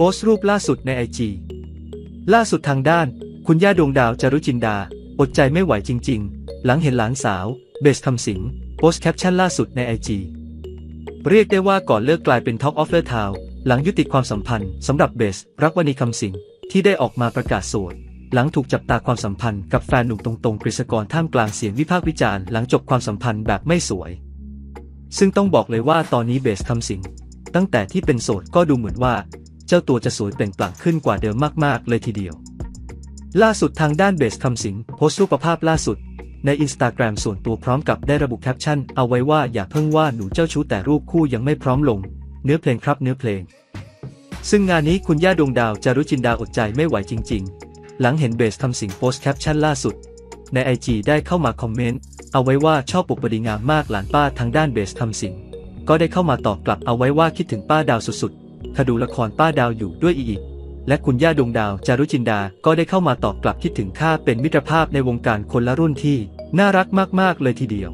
โพสต์รูปล่าสุดในไอจีล่าสุดทางด้าน คุณย่าดวงดาวจารุจินดา อดใจไม่ไหวจริง ๆ หลังเห็นหลานสาว เบสคำสิงห์โพสต์แคปชั่นล่าสุดในไอจีเรียกได้ว่าก่อนเลิกกลายเป็น Talk of the Town หลังยุติความสัมพันธ์สำหรับเบส รักษ์วนีย์คำสิงห์ที่ได้ออกมาประกาศโสดหลังถูกจับตาความสัมพันธ์กับแฟนหนุ่มตงตงกฤษกรท่ามกลางเสียงวิพากษ์วิจารณ์หลังจบความสัมพันธ์แบบไม่สวย ซึ่งต้องบอกเลยว่าตอนนี้เบสคำสิงห์ตั้งแต่ที่เป็นโสดก็ดูเหมือนว่า เจ้าตัวจะสวยเปล่งปลั่งขึ้นกว่าเดิมมากๆ เลยทีเดียว ล่าสุดทางด้านเบสคำสิงห์โพสต์รูปภาพล่าสุด ในอินสตาแกรมส่วนตัวพร้อมกับได้ระบุแคปชั่น เอาไว้ว่าอย่าเพิ่งว่าหนูเจ้าชู้แต่รูปคู่ยังไม่พร้อมลง เนื้อเพลงครับเนื้อเพลง ซึ่งงานนี้คุณย่าดวงดาวจารุจินดาอดใจไม่ไหวจริง ๆ หลังเห็นเบสคำสิงห์โพสต์แคปชั่นล่าสุด ในไอจีได้เข้ามาคอมเมนต์เอาไว้ว่าชอบปุบปดีงามมากหลานป้าทางด้านเบสคำสิงก็ได้เข้ามาตอบกลับเอาไว้ว่าคิดถึงป้าดาวสุดๆ ถ้าดูละครป้าดาวอยู่ด้วยอีก และคุณย่าดวงดาวจารุจินดาก็ได้เข้ามาตอบกลับคิดถึงข้าเป็นมิตรภาพในวงการคนละรุ่นที่ น่ารักมากๆเลยทีเดียว